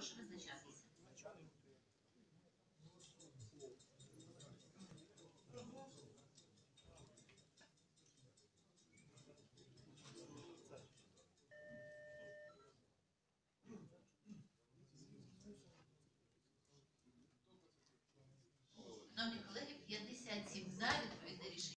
Прошу визначатися.